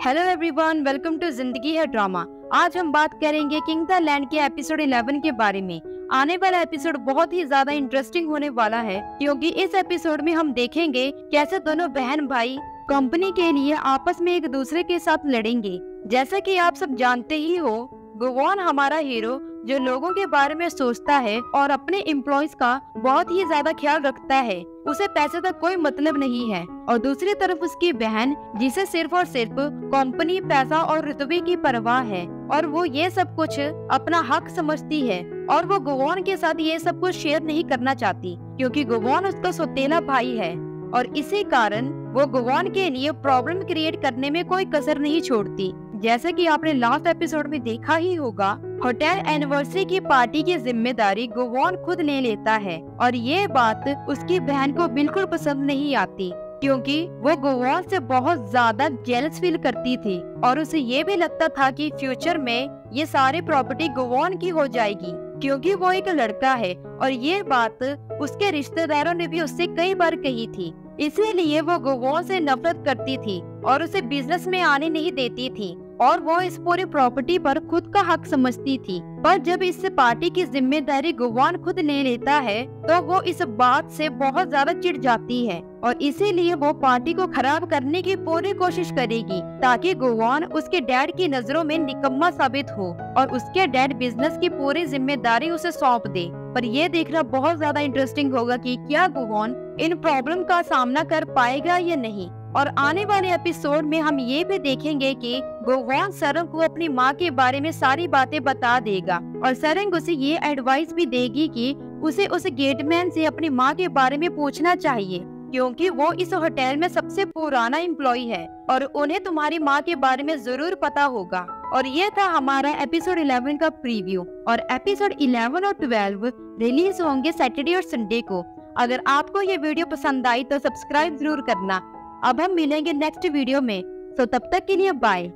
Hello everyone welcome to ज़िंदगी है drama आज हम बात करेंगे किंग द लैंड के एपिसोड 11 के बारे में। आने वाला एपिसोड बहुत ही ज़्यादा इंटरेस्टिंग होने वाला है, क्योंकि इस एपिसोड में हम देखेंगे कैसे दोनों बहन भाई कंपनी के लिए आपस में एक दूसरे के साथ लड़ेंगे। जैसा कि आप सब जानते ही हो गुवान हमारा हीरो, जो लोगों के बारे में सोचता है और अपने एम्प्लॉयज़ का बहुत ही ज़्यादा ख्याल रखता है, उसे पैसे तक कोई मतलब नहीं है। और दूसरी तरफ़ उसकी बहन, जिसे सिर्फ़ और सिर्फ़ कंपनी पैसा और रुतबे की परवाह है, और वो ये सब कुछ अपना हक समझती है, और वो गोवान के साथ ये सब कुछ शेयर नहीं करना चाहती, क्योंकि गोवान उसका सोतेला भाई है। और इसी कारण, वो गोवान के लिए प्रॉब्लम क्रिएट करने में कोई कसर नहीं छोड़ती। जैसे कि आपने लास्ट एपिसोड में देखा ही होगा होटल एनिवर्सरी की पार्टी की ज़िम्मेदारी गोवान खुद ले लेता है। और ये बात उसकी बहन को बिल्कुल पसंद नहीं आती, क्योंकि वो गोवान से बहुत ज़्यादा जेलस फील करती थी। और उसे ये भी लगता था कि फ्यूचर में ये सारी प्रॉपर्टी गोवान की हो जाएगी, क्योंकि वो एक लड़का है। और ये बात उसके रिश्तेदारों ने भी उससे कई बार कही थी। इसीलिए वो गोवान से नफरत करती थी और उसे बिज़नेस में आने नहीं देती थी। और वो इस पूरी प्रॉपर्टी पर खुद का हक समझती थी। पर जब इस पार्टी की ज़िम्मेदारी गुवान खुद ले लेता है तो वो इस बात से बहुत ज़्यादा चिढ़ जाती है और इसीलिए वो पार्टी को खराब करने की पूरी कोशिश करेगी, ताकि गुवान उसके डैड की नज़रों में निकम्मा साबित हो और उसके डैड बिज़नेस की पूरी ज़िम्मेदारी उसे सौंप दे। पर ये देखना बहुत ज़्यादा इंटरेस्टिंग होगा कि क्या गुवान इन प्रॉब्लम का सामना कर पाएगा या नहीं। और आने वाले एपिसोड में हम ये भी देखेंगे कि गोवान सरंग को अपनी माँ के बारे में सारी बातें बता देगा। और सरंग उसे ये एडवाइस भी देगी कि उसे उस गेटमैन से अपनी माँ के बारे में पूछना चाहिए, क्योंकि वो इस होटल में सबसे पुराना एम्प्लॉय है और उन्हें तुम्हारी माँ के बारे में ज़रूर पता होगा। और ये था हमारा एपिसोड 11 का प्रीव्यू और एपिसोड 11 और 12 रिलीज़ होंगे सैटरडे और संडे को। अगर आपको ये वीडियो पसंद आई तो सब्सक्राइब ज़रूर करना। अब हम मिलेंगे नेक्स्ट वीडियो में। सो तब तक के लिए बाय